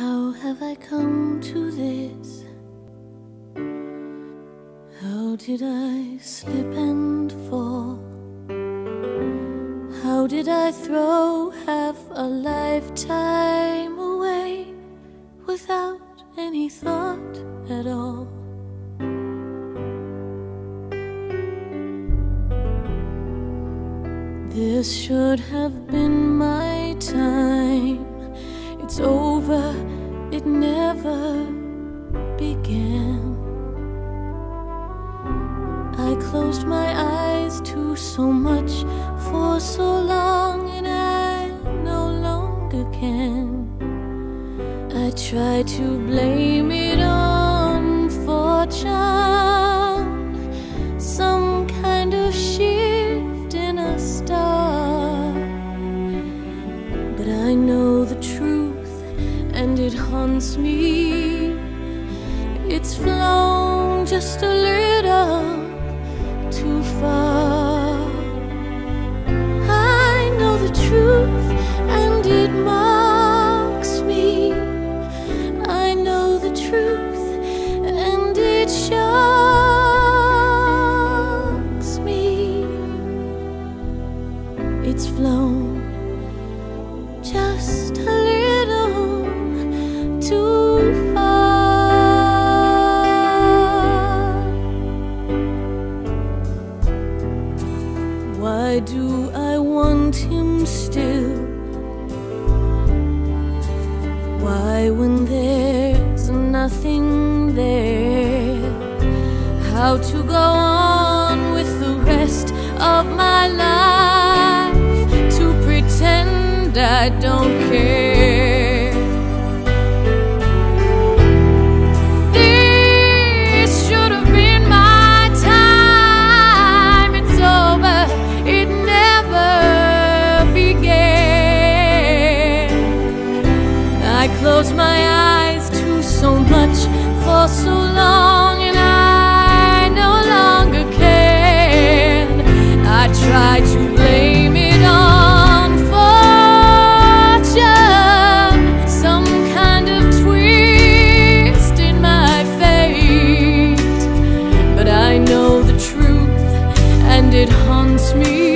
How have I come to this? How did I slip and fall? How did I throw half a lifetime away without any thought at all? This should have been my time. It's over, it never began. I closed my eyes to so much for so long, and I no longer can. I try to blame it on fortune, some kind of shift in a star. But I know the truth, and it haunts me. It's flown just a little too far. I know the truth, and it mocks me. I know the truth, and it shocks me. It's flown just a Why do I want him still? Why, when there's nothing there? How to go on with the rest of my life? To pretend I don't care. closed my eyes to so much for so long and I no longer can I try to blame it on fortune some kind of twist in my fate. But I know the truth and it haunts me